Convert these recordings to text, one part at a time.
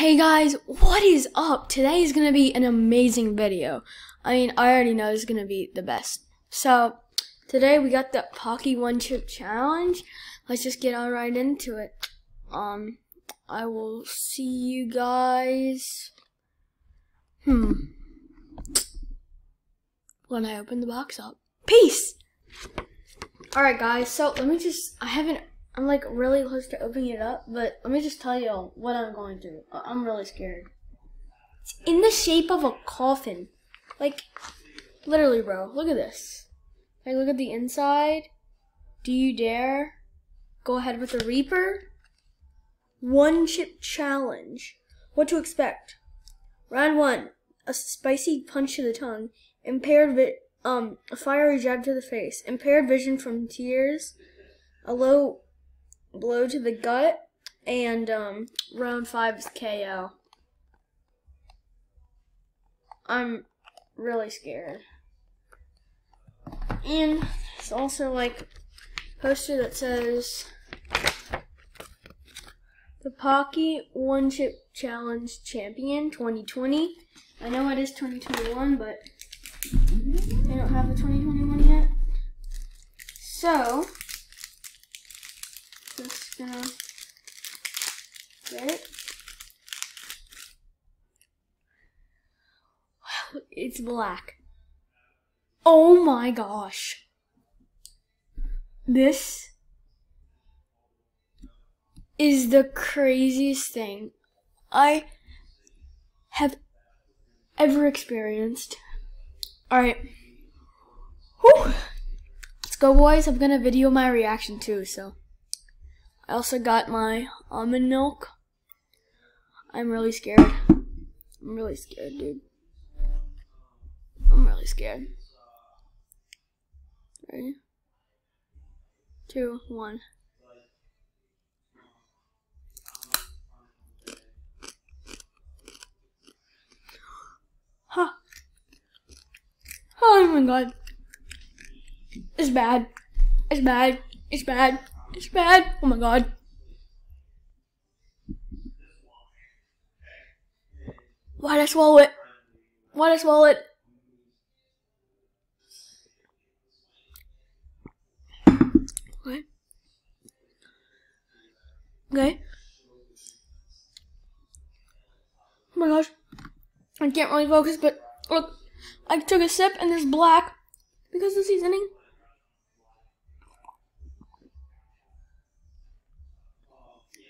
Hey guys, what is up? Today is gonna be an amazing video. I mean, I already know it's gonna be the best. So, today we got the Paqui One Chip Challenge. Let's just get all right into it. Um, I will see you guys. Hmm. When I open the box up. Peace! Alright guys, so let me just, I haven't I'm like really close to opening it up, but let me just tell you all what I'm going through. I'm really scared. It's in the shape of a coffin. Like, literally, bro. Look at this. Like, look at the inside. Do you dare go ahead with the Reaper? One chip challenge. What to expect? Round one. A spicy punch to the tongue. Impaired vi- um, a fiery jab to the face. Impaired vision from tears. A low blow to the gut, and um, round five is KO. I'm really scared. And it's also like poster that says the Paqui One Chip Challenge Champion 2020. I know it is 2021, but they don't have the 2021 yet. So, just gonna get it. It's black. Oh my gosh. This is the craziest thing I have ever experienced. Alright. Let's go, boys. I'm gonna video my reaction too, so. I also got my almond milk. I'm really scared. I'm really scared, dude. I'm really scared. Ready? Two, one. Huh. Oh my god. It's bad. It's bad. It's bad. It's bad. Oh my god. Why'd I swallow it? Why'd I swallow it? Okay. Okay. Oh my gosh. I can't really focus, but look, I took a sip and it's black because of the seasoning.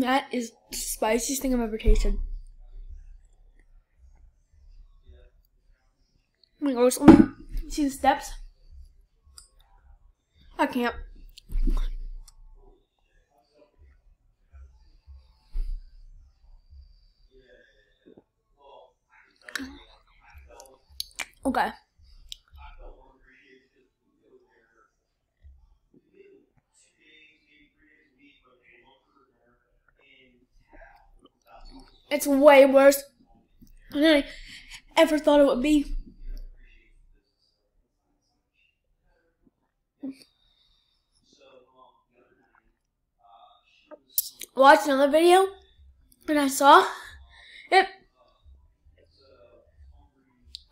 That is the spiciest thing I've ever tasted. Oh my gosh, oh me see the steps. I can't. Okay. It's way worse than I ever thought it would be. Watched another video and I saw it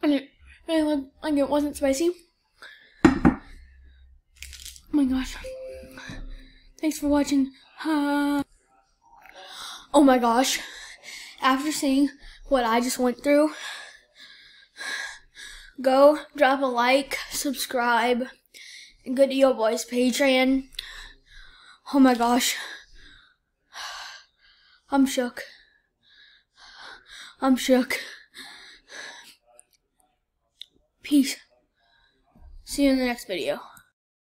and it really looked like it wasn't spicy. Oh my gosh. Thanks for watching. Uh, oh my gosh after seeing what I just went through, go drop a like, subscribe, and go to your boy's Patreon. Oh my gosh. I'm shook. I'm shook. Peace. See you in the next video.